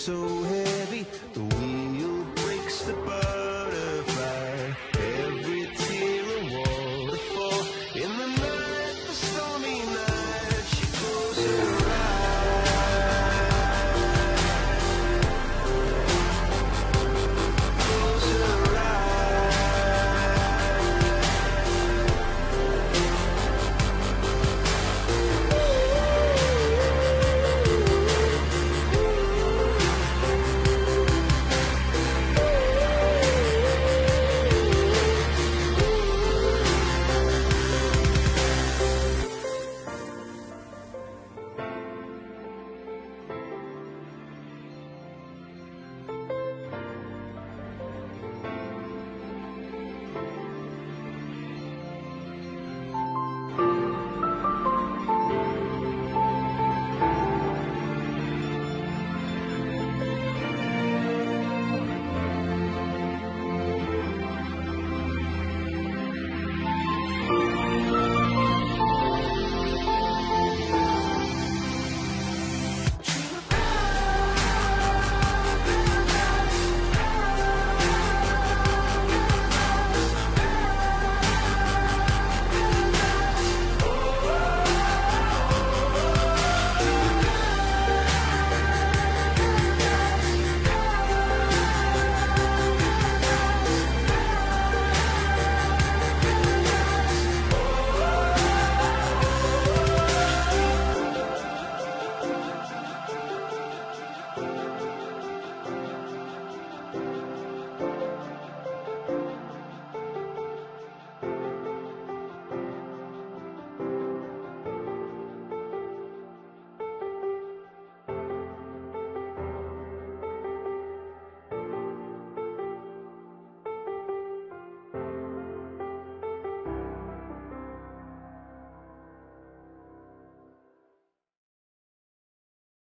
so